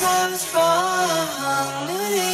comes from underneath.